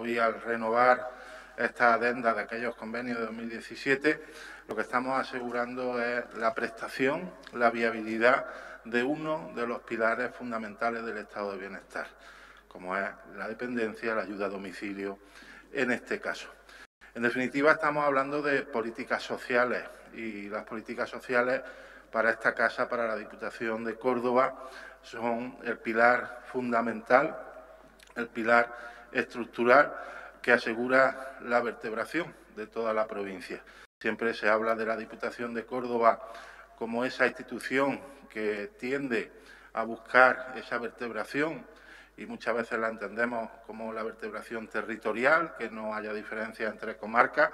hoy al renovar esta adenda de aquellos convenios de 2017, lo que estamos asegurando es la prestación, la viabilidad de uno de los pilares fundamentales del estado de bienestar, como es la dependencia, la ayuda a domicilio en este caso. En definitiva, estamos hablando de políticas sociales y las políticas sociales para esta casa, para la Diputación de Córdoba, son el pilar fundamental, el pilar estructural que asegura la vertebración de toda la provincia. Siempre se habla de la Diputación de Córdoba como esa institución que tiende a buscar esa vertebración y muchas veces la entendemos como la vertebración territorial, que no haya diferencia entre comarcas,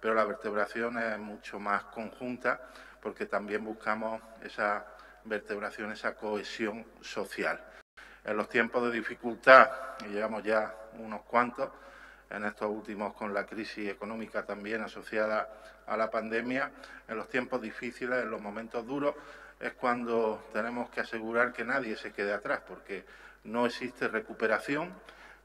pero la vertebración es mucho más conjunta porque también buscamos esa vertebración, esa cohesión social. En los tiempos de dificultad, y llevamos ya unos cuantos, en estos últimos con la crisis económica también asociada a la pandemia, en los tiempos difíciles, en los momentos duros, es cuando tenemos que asegurar que nadie se quede atrás, porque no existe recuperación,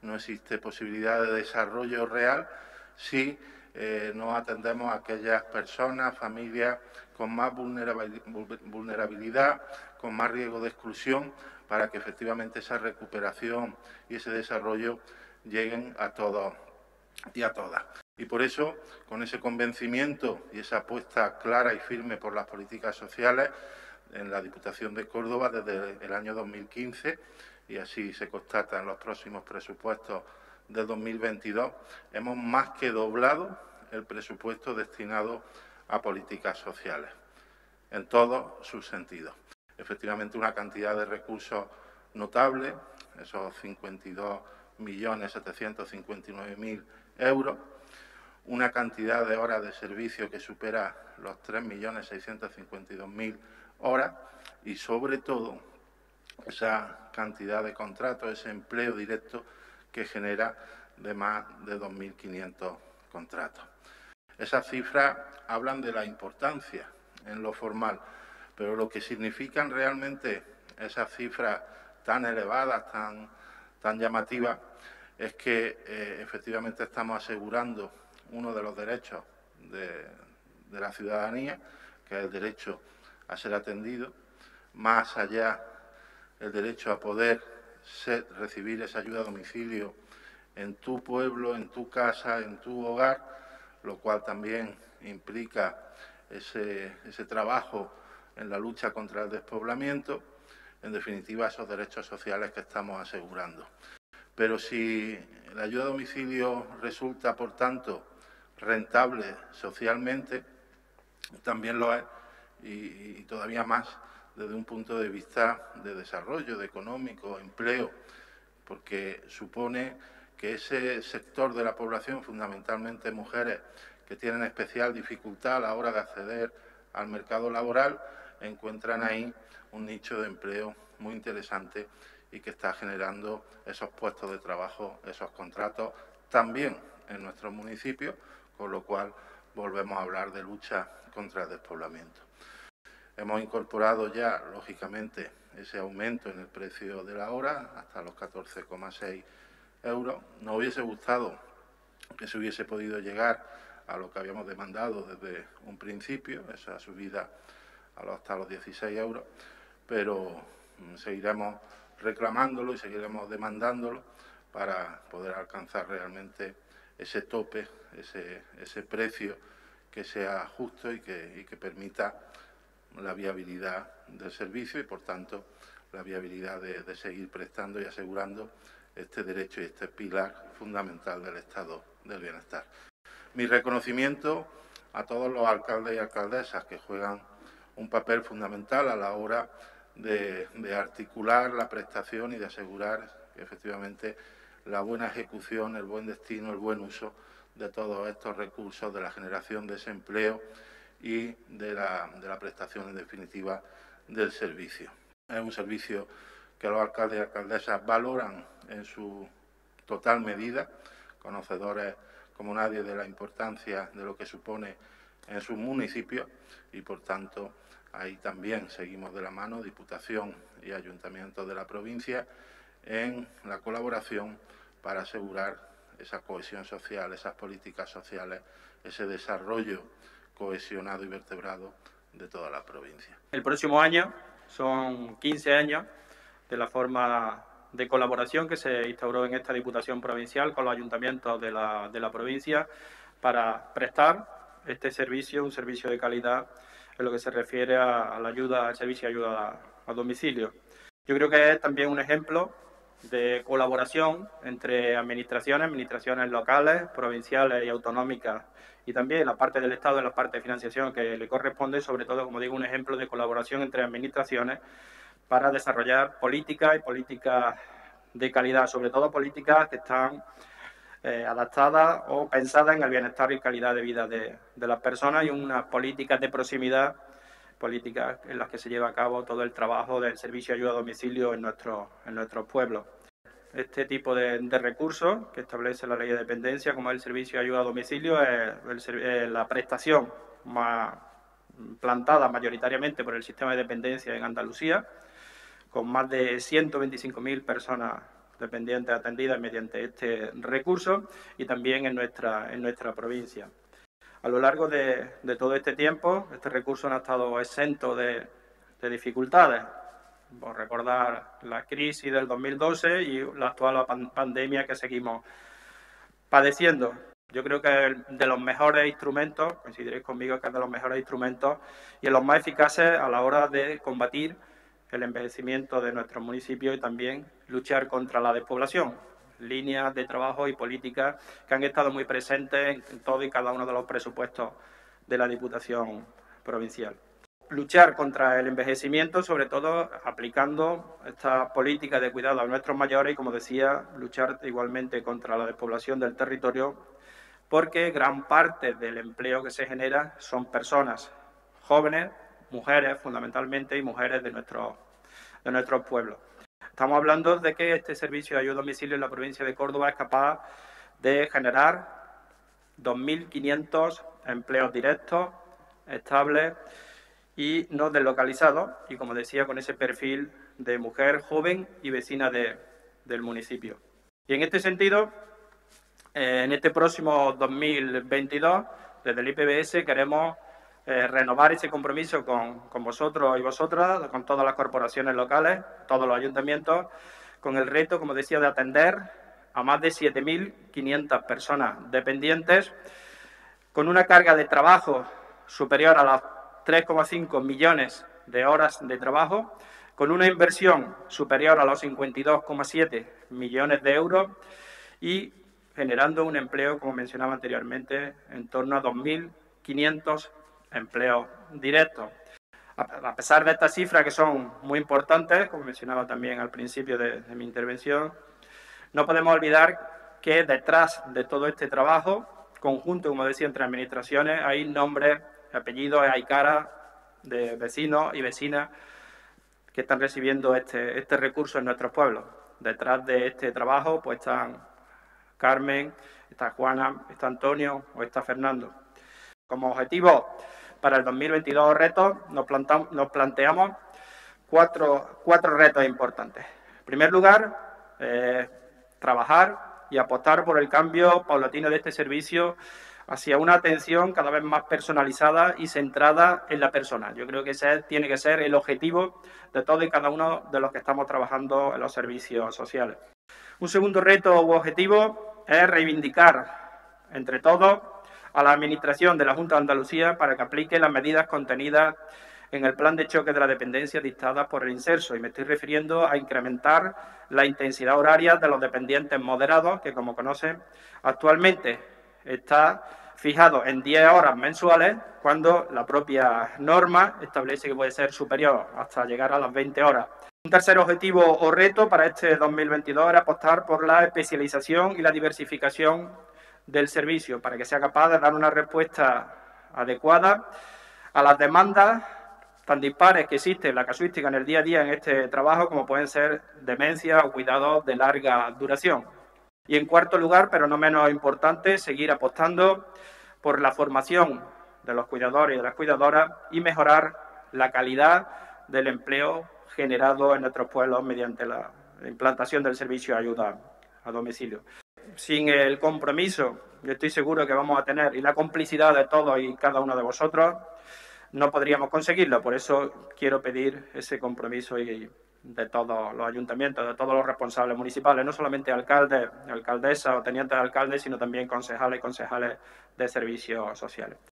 no existe posibilidad de desarrollo real si eh, no atendemos a aquellas personas, familias con más vulnerabilidad, con más riesgo de exclusión, para que efectivamente esa recuperación y ese desarrollo lleguen a todos y a todas. Y por eso, con ese convencimiento y esa apuesta clara y firme por las políticas sociales en la Diputación de Córdoba desde el año 2015, y así se constata en los próximos presupuestos de 2022, hemos más que doblado el presupuesto destinado a políticas sociales, en todos sus sentidos. Efectivamente, una cantidad de recursos notable, esos 52.759.000 euros, una cantidad de horas de servicio que supera los 3.652.000 horas y, sobre todo, esa cantidad de contratos, ese empleo directo que genera de más de 2.500 contratos. Esas cifras hablan de la importancia en lo formal, pero lo que significan realmente esas cifras tan elevadas, tan, tan llamativas, es que eh, efectivamente estamos asegurando uno de los derechos de, la ciudadanía, que es el derecho a ser atendido, más allá el derecho a poder recibir esa ayuda a domicilio en tu pueblo, en tu casa, en tu hogar, lo cual también implica ese, ese trabajo en la lucha contra el despoblamiento, en definitiva esos derechos sociales que estamos asegurando. Pero si la ayuda a domicilio resulta, por tanto, rentable socialmente, también lo es, y todavía más, desde un punto de vista de desarrollo, de económico, empleo, porque supone que ese sector de la población, fundamentalmente mujeres, que tienen especial dificultad a la hora de acceder al mercado laboral, encuentran ahí un nicho de empleo muy interesante y que está generando esos puestos de trabajo, esos contratos, también en nuestros municipios, con lo cual volvemos a hablar de lucha contra el despoblamiento. Hemos incorporado ya, lógicamente, ese aumento en el precio de la hora hasta los 14,6 euros. Nos hubiese gustado que se hubiese podido llegar a lo que habíamos demandado desde un principio, esa subida hasta los 16 euros, pero seguiremos reclamándolo y seguiremos demandándolo para poder alcanzar realmente ese tope, ese, precio que sea justo y que, y que permita la viabilidad del servicio y, por tanto, la viabilidad de, seguir prestando y asegurando este derecho y este pilar fundamental del Estado del Bienestar. Mi reconocimiento a todos los alcaldes y alcaldesas que juegan un papel fundamental a la hora de, articular la prestación y de asegurar efectivamente la buena ejecución, el buen destino, el buen uso de todos estos recursos, de la generación de ese empleo y de la, de la prestación en definitiva del servicio. Es un servicio que los alcaldes y alcaldesas valoran en su total medida, conocedores como nadie de la importancia de lo que supone en sus municipios y por tanto ahí también seguimos de la mano Diputación y Ayuntamiento de la provincia en la colaboración para asegurar esa cohesión social, esas políticas sociales, ese desarrollo cohesionado y vertebrado de toda la provincia. El próximo año son 15 años de la forma de colaboración que se instauró en esta Diputación Provincial con los ayuntamientos de la, de la provincia para prestar este servicio, un servicio de calidad en lo que se refiere a, la ayuda, al servicio de ayuda a, domicilio. Yo creo que es también un ejemplo de colaboración entre administraciones, administraciones locales, provinciales y autonómicas, y también la parte del Estado, en la parte de financiación que le corresponde, sobre todo, como digo, un ejemplo de colaboración entre administraciones para desarrollar políticas y políticas de calidad, sobre todo políticas que están eh, adaptadas o pensadas en el bienestar y calidad de vida de, las personas y unas políticas de proximidad, políticas en las que se lleva a cabo todo el trabajo del servicio de ayuda a domicilio en, nuestro, en nuestros pueblos. Este tipo de, recursos que establece la ley de dependencia, como el servicio de ayuda a domicilio, es la prestación más plantada mayoritariamente por el sistema de dependencia en Andalucía, con más de 125.000 personas dependientes atendidas mediante este recurso y también en nuestra, en nuestra provincia. A lo largo de, todo este tiempo, este recurso no ha estado exento de, dificultades. Por recordar la crisis del 2012 y la actual pandemia que seguimos padeciendo. Yo creo que de los mejores instrumentos, coincidiréis conmigo que es de los mejores instrumentos y de los más eficaces a la hora de combatir el envejecimiento de nuestros municipios y también luchar contra la despoblación. Líneas de trabajo y políticas que han estado muy presentes en todo y cada uno de los presupuestos de la Diputación Provincial. Luchar contra el envejecimiento, sobre todo aplicando esta política de cuidado a nuestros mayores y, como decía, luchar igualmente contra la despoblación del territorio, porque gran parte del empleo que se genera son personas jóvenes mujeres fundamentalmente y mujeres de, nuestro, de nuestros pueblos. Estamos hablando de que este servicio de ayuda a domicilio en la provincia de Córdoba es capaz de generar 2.500 empleos directos, estables y no deslocalizados, y como decía, con ese perfil de mujer joven y vecina del municipio. Y en este sentido, eh, en este próximo 2022, desde el IPBS queremos eh, renovar ese compromiso con, vosotros y vosotras, con todas las corporaciones locales, todos los ayuntamientos, con el reto, como decía, de atender a más de 7.500 personas dependientes, con una carga de trabajo superior a las 3,5 millones de horas de trabajo, con una inversión superior a los 52,7 millones de euros y generando un empleo, como mencionaba anteriormente, en torno a 2.500 empleo directo. A pesar de estas cifras que son muy importantes, como mencionaba también al principio de, mi intervención, no podemos olvidar que detrás de todo este trabajo conjunto, como decía, entre administraciones, hay nombres, apellidos, hay caras de vecinos y vecinas que están recibiendo este, este recurso en nuestros pueblos. Detrás de este trabajo pues están Carmen, está Juana, está Antonio o está Fernando. Como objetivo para el 2022 retos nos, nos planteamos cuatro, cuatro, retos importantes. En primer lugar, eh, trabajar y apostar por el cambio paulatino de este servicio hacia una atención cada vez más personalizada y centrada en la persona. Yo creo que ese tiene que ser el objetivo de todo y cada uno de los que estamos trabajando en los servicios sociales. Un segundo reto u objetivo es reivindicar entre todos a la Administración de la Junta de Andalucía para que aplique las medidas contenidas en el plan de choque de la dependencia dictadas por el inserso y me estoy refiriendo a incrementar la intensidad horaria de los dependientes moderados, que como conocen actualmente está fijado en 10 horas mensuales, cuando la propia norma establece que puede ser superior hasta llegar a las 20 horas. Un tercer objetivo o reto para este 2022 era apostar por la especialización y la diversificación del servicio para que sea capaz de dar una respuesta adecuada a las demandas tan dispares que existen en la casuística en el día a día en este trabajo, como pueden ser demencia o cuidados de larga duración. Y en cuarto lugar, pero no menos importante, seguir apostando por la formación de los cuidadores y de las cuidadoras y mejorar la calidad del empleo generado en nuestros pueblos mediante la implantación del servicio de ayuda a domicilio. Sin el compromiso, yo estoy seguro que vamos a tener, y la complicidad de todos y cada uno de vosotros, no podríamos conseguirlo. Por eso quiero pedir ese compromiso y de todos los ayuntamientos, de todos los responsables municipales, no solamente alcaldes, alcaldesas o tenientes de alcaldes, sino también concejales y concejales de servicios sociales.